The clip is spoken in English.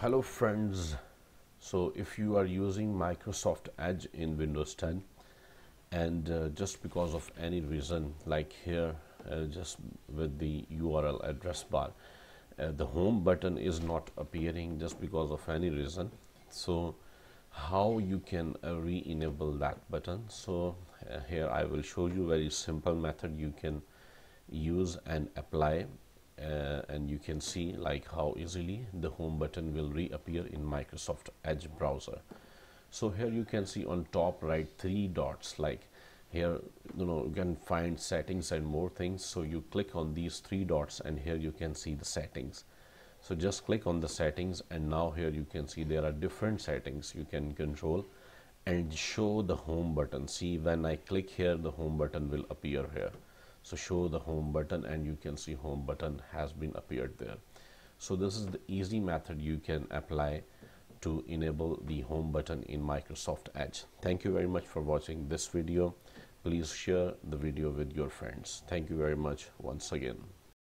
hello friends. So if you are using Microsoft Edge in Windows 10 and uh, just because of any reason like here uh, just with the URL address bar uh, the home button is not appearing just because of any reason. So how you can uh, re-enable that button? So uh, here I will show you very simple method you can use and apply uh, and you can see like how easily the home button will reappear in Microsoft Edge browser. So here you can see on top right three dots like here you know you can find settings and more things. So you click on these three dots and here you can see the settings. So just click on the settings and now here you can see there are different settings you can control and show the home button. See when I click here the home button will appear here so show the home button and you can see home button has been appeared there. So this is the easy method you can apply to enable the home button in Microsoft Edge. Thank you very much for watching this video. Please share the video with your friends. Thank you very much once again